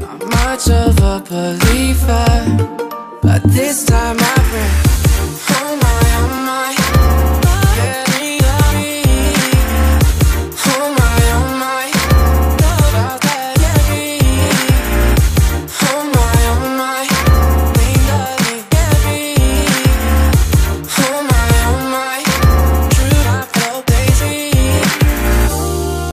Not much of a believer, but this time I pray.